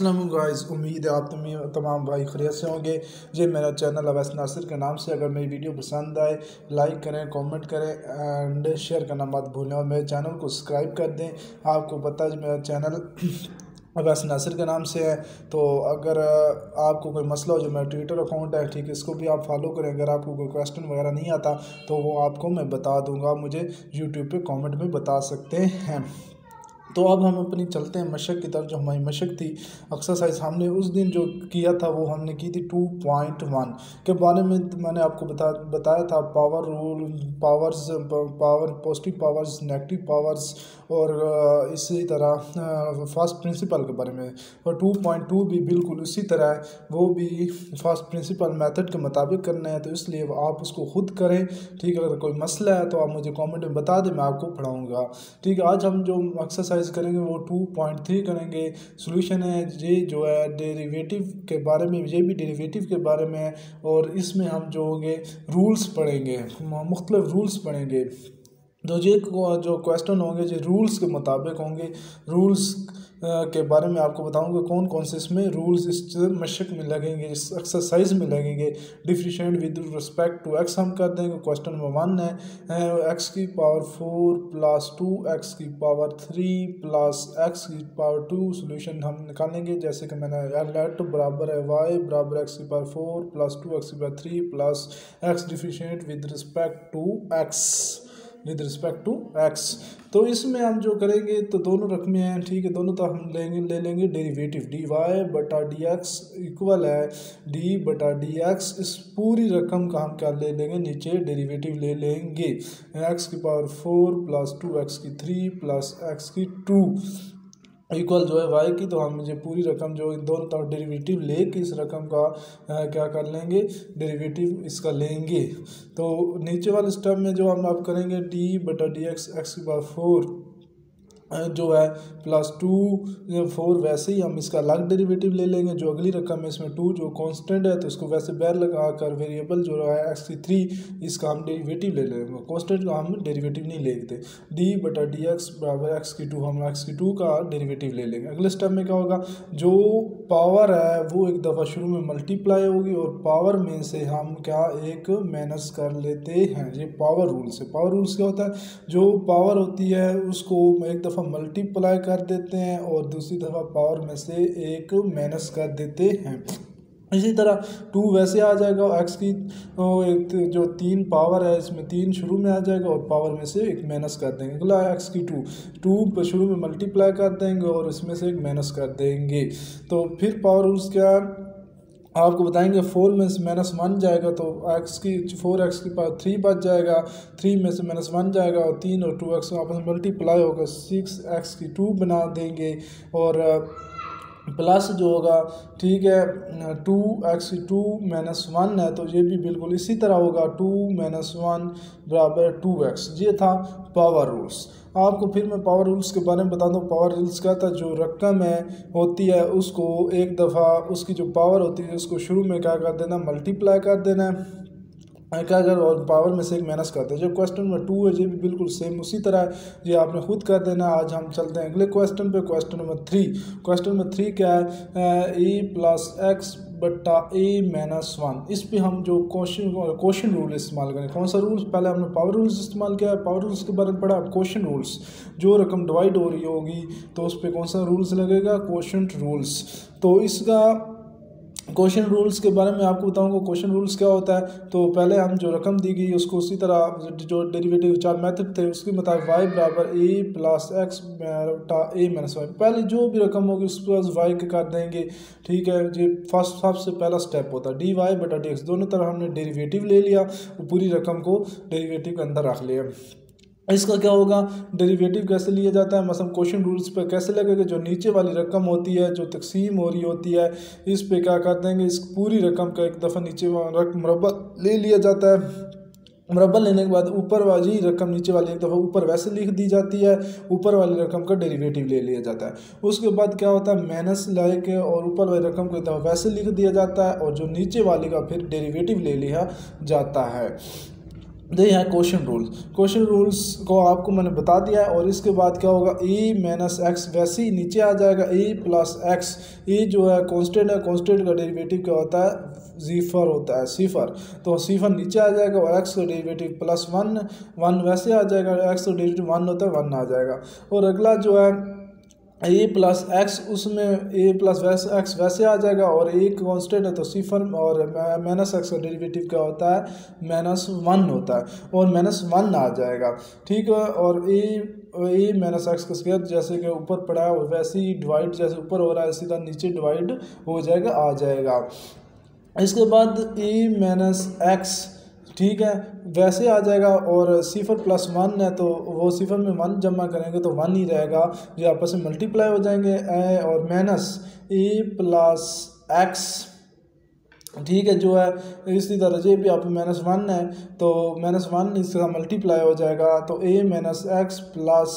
Aslam guys, उम्मीद है आप तमाम भाई खरीत से होंगे। ये मेरा चैनल अवैस नासिर के नाम से अगर मेरी वीडियो पसंद आए, लाइक करें, कमेंट करें एंड शेयर करना मत भूलें और मेरे चैनल को सब्सक्राइब कर दें। आपको पता है मेरा चैनल अवैस नासिर के नाम से है। तो अगर आपको कोई मसला हो, जो मेरा ट्विटर अकाउंट है, ठीक है, इसको भी आप फॉलो करें। अगर आपको कोई क्वेश्चन वगैरह नहीं आता तो वो आपको मैं बता दूँगा। मुझे यूट्यूब पे कमेंट में बता सकते हैं। तो अब हम अपनी चलते हैं मशक की तरफ़, जो हमारी मशक थी एक्सरसाइज हमने उस दिन जो किया था, वो हमने की थी टू पॉइंट वन के बारे में मैंने आपको बता, बताया था power rule powers power positive powers negative powers और इसी तरह फ़र्स्ट प्रिंसिपल के बारे में। और टू पॉइंट टू भी बिल्कुल उसी तरह है, वो भी फ़र्स्ट प्रिंसिपल मेथड के मुताबिक करना है तो इसलिए आप उसको खुद करें, ठीक है? अगर कोई मसला है तो आप मुझे कमेंट में बता दें, मैं आपको पढ़ाऊँगा। ठीक है, आज हम जो एक्सरसाइज एक्सरसाइज करेंगे, वो टू पॉइंट थ्री करेंगे। सोल्यूशन है, ये जो है डेरिवेटिव के बारे में, ये भी डेरिवेटिव के बारे में है और इसमें हम जो होंगे रूल्स पढ़ेंगे, मुख्तलिफ़ रूल्स पढ़ेंगे। तो ये जो क्वेश्चन होंगे जो रूल्स के मुताबिक होंगे। रूल्स के बारे में आपको बताऊँगा कौन कौन से इसमें रूल्स इस मशक में लगेंगे, इस एक्सरसाइज में लगेंगे। Differentiate with respect to x हम कर देंगे क्वेश्चन नंबर वन है। एक्स की power four plus two x की पावर थ्री प्लस एक्स की पावर टू सोल्यूशन हम निकालेंगे। जैसे कि मैंने लेट बराबर है वाई बराबर एक्स की power four plus two x की power three plus x differentiate with respect to x with respect to x तो इसमें हम जो करेंगे तो दोनों रकमें हैं, ठीक है? दोनों तो हम लेंगे, ले लेंगे डेरिवेटिव डी वाई बटा डी एक्स इक्वल है। डी बटा डी एक्स इस पूरी रकम का हम क्या ले लेंगे? नीचे डेरिवेटिव ले लेंगे। एक्स की power four plus two x की थ्री प्लस एक्स की टू इक्वल जो है वाई की तो हम मुझे पूरी रकम जो इन दोनों तरफ़ डेरिवेटिव ले के इस रकम का आ, क्या कर लेंगे? डेरिवेटिव इसका लेंगे। तो नीचे वाले स्टेप में जो हम आप करेंगे डी बटा डी एक्स एक्स की पावर फोर जो है प्लस टू फोर वैसे ही हम इसका अलग डेरिवेटिव ले लेंगे, जो अगली रकम है इसमें टू जो कांस्टेंट है तो इसको वैसे बैर लगा कर वेरिएबल जो है एक्स की थ्री इसका हम डेरिवेटिव ले लेंगे। कांस्टेंट का हम डेरिवेटिव नहीं लेते डी बटा डी एक्स बराबर एक्स की टू हम एक्स की टू का डेरीवेटिव ले लेंगे। अगले स्टेप में क्या होगा? जो पावर है, वो एक दफ़ा शुरू में मल्टीप्लाई होगी और पावर में से हम क्या एक माइनस कर लेते हैं? ये पावर रूल से पावर रूल्स क्या होता है? जो पावर होती है, उसको एक दफ़ा मल्टीप्लाई कर देते हैं और दूसरी दफ़ा पावर में से एक माइनस कर देते हैं। इसी तरह टू वैसे आ जाएगा और एक्स की जो तीन पावर है, इसमें तीन शुरू में आ जाएगा और पावर में से एक माइनस कर देंगे। अगला एक्स की टू। टू पर शुरू में मल्टीप्लाई कर देंगे और इसमें से एक माइनस कर देंगे। तो फिर पावर रूल्स क्या आपको बताएँगे फोर में से माइनस वन जाएगा तो एक्स की, फोर एक्स की पावर थ्री बच जाएगा। थ्री में से माइनस वन जाएगा और तीन और टू एक्स आपस में मल्टीप्लाई होगा सिक्स एक्स की टू बना देंगे। और प्लस जो होगा, ठीक है, two x two minus one है तो ये भी बिल्कुल इसी तरह होगा, टू माइनस वन बराबर टू एक्स, ये था पावर रूल्स आपको फिर मैं पावर रूल्स के बारे में बता दूँ पावर रूल्स क्या था, जो रकम है, होती है, उसको एक दफ़ा, उसकी जो पावर होती है, उसको शुरू में क्या कर देना मल्टीप्लाई कर देना। है क्या अगर और पावर में से एक माइनस करते हैं जो क्वेश्चन नंबर टू है, ये भी बिल्कुल सेम उसी तरह है ये आपने खुद कर देना। आज हम चलते हैं अगले क्वेश्चन पे। Question number three question number three क्या है? ए प्लस एक्स बट्टा ए माइनस वन इस पे हम जो क्वेश्चन क्वेश्चन रूल इस्तेमाल करें। कौन सा रूल्स पहले हमने पावर रूल्स इस्तेमाल किया है। पावर रूल्स के बारे में पढ़ा। क्वेश्चन रूल्स जो रकम डिवाइड हो रही होगी तो उस पर कौन सा रूल्स लगेगा? क्वेश्चन रूल्स तो इसका क्वेश्चन रूल्स के बारे में आपको बताऊँगा, क्वेश्चन रूल्स क्या होता है। तो पहले हम जो रकम दी गई, उसको उसी तरह जो डेरिवेटिव चार मेथड थे, उसके मुताबिक वाई बराबर a plus x a minus y पहले जो भी रकम होगी उस पर वाई के कर देंगे। ठीक है जी फ़र्स्ट सबसे पहला स्टेप होता है। डी वाई बटा डी एक्स दोनों तरह हमने डेरीवेटिव ले लिया पूरी रकम को डेरीवेटिव के अंदर रख लिया। इसका क्या होगा? डेरिवेटिव कैसे लिया जाता है? मसलन क्वेश्चन रूल्स पर कैसे लगेगा? जो नीचे वाली रकम होती है, जो तकसीम हो रही होती है, इस पे क्या कर देंगे? इस पूरी रकम का एक दफ़ा नीचे मुरबा ले लिया जाता है। मुरबा लेने के बाद ऊपर वाली रकम नीचे वाली एक दफ़ा ऊपर वैसे लिख दी जाती है। ऊपर वाली रकम का डेरिवेटिव ले लिया जाता है। उसके बाद क्या होता है? माइनस लाए के और ऊपर वाली रकम को एक दफ़ा वैसे लिख दिया जाता है और जो नीचे वाली का फिर डेरिवेटिव ले लिया जाता है। दे यहाँ क्वेश्चन रूल्स क्वेश्चन रूल्स को आपको मैंने बता दिया है और इसके बाद क्या होगा? ए माइनस एक्स वैसे ही नीचे आ जाएगा. ए प्लस एक्स ए जो है कांस्टेंट है कांस्टेंट का डेरिवेटिव क्या होता है? जीफर होता है सीफर तो सीफर नीचे आ जाएगा और एक्स का डेरिवेटिव प्लस वन वन वैसे आ जाएगा एक्स का डेरिवेटिव वन होता है वन आ जाएगा. और अगला जो है ए प्लस एक्स उसमें ए प्लस वैस एक्स वैसे आ जाएगा और ए कांस्टेंट है तो सिफर और माइनस एक्स का डेरिवेटिव क्या होता है? माइनस वन होता है और माइनस वन आ जाएगा। ठीक है? और ए ए माइनस एक्स का स्क्वायर जैसे कि ऊपर पड़ा है और वैसे ही डिवाइड जैसे ऊपर हो रहा है, सीधा नीचे डिवाइड हो जाएगा, आ जाएगा। इसके बाद ए माइनस एक्स ठीक है, वैसे आ जाएगा और सिफर प्लस वन है तो वो सिफर में वन जमा करेंगे तो वन ही रहेगा, ये आपस में मल्टीप्लाई हो जाएँगे, ए और माइनस ए प्लस एक्स ठीक है, जो है, इसी तरह जे भी आप माइनस वन है तो माइनस वन इसका मल्टीप्लाई हो जाएगा तो ए माइनस एक्स प्लस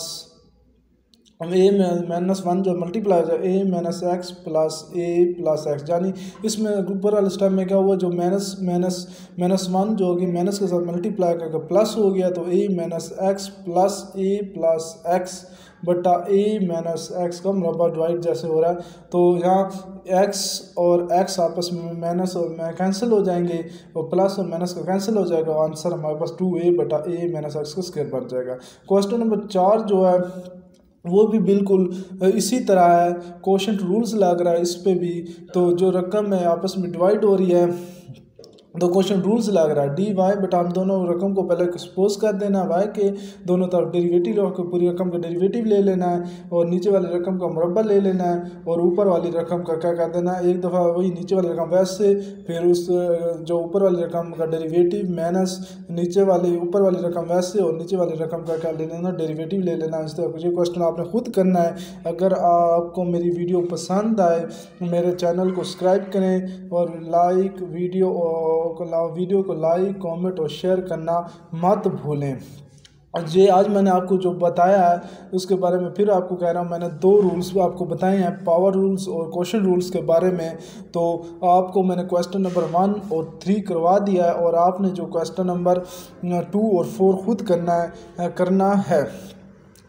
हम ए माइनस वन जो मल्टीप्लाई हो जाए a minus x plus a plus x यानी इसमें ऊपर वाले स्टेप में क्या हुआ, जो माइनस माइनस माइनस वन जो होगी माइनस के साथ मल्टीप्लाई करके प्लस हो गया तो a minus x plus a plus x बटा ए माइनस एक्स का मुरबा डिवाइड जैसे हो रहा है। तो यहाँ एक्स और एक्स आपस में माइनस और कैंसिल हो जाएँगे, और प्लस और माइनस का कैंसिल हो जाएगा आंसर हमारे पास टू ए बटा ए माइनस एक्स का स्केयर बन जाएगा। क्वेश्चन नंबर चार जो है वो भी बिल्कुल इसी तरह है। क्वेश्चन रूल्स लग रहा है इस पर भी। तो जो रकम है आपस में डिवाइड हो रही है दो क्वेश्चन रूल्स लग रहा है। डी वाई बट हम दोनों रकम को पहले एक्सपोज कर देना है। वाई के दोनों तरफ़ डेरिवेटिव रख, पूरी रकम का डेरिवेटिव ले लेना है और नीचे वाली रकम का मुरबा ले लेना है और ऊपर वाली रकम का क्या कर देना है? एक दफ़ा वही नीचे वाली रकम वैसे फिर उस, जो ऊपर वाली रकम का डेरीवेटिव माइनस नीचे वाली, ऊपर वाली रकम वैसे और नीचे वाली रकम का क्या ले लेना डेरीवेटिव ले लेना इस तरह ये क्वेश्चन आपने खुद करना है। अगर आपको मेरी वीडियो पसंद आए, मेरे चैनल को सब्सक्राइब करें और लाइक वीडियो और को वीडियो को लाइक, कमेंट और शेयर करना मत भूलें। और ये आज मैंने आपको जो बताया है, उसके बारे में फिर आपको कह रहा हूँ, मैंने दो रूल्स भी आपको बताए हैं पावर रूल्स और क्वेश्चन रूल्स के बारे में। तो आपको मैंने क्वेश्चन नंबर वन और थ्री करवा दिया है और आपने जो क्वेश्चन नंबर टू और फोर खुद करना है करना है।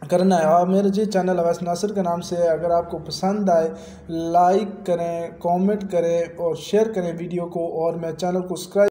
करना है। और मेरे जी चैनल अवैस नासिर के नाम से अगर आपको पसंद आए, लाइक करें, कमेंट करें और शेयर करें वीडियो को और मेरे चैनल को सब्सक्राइब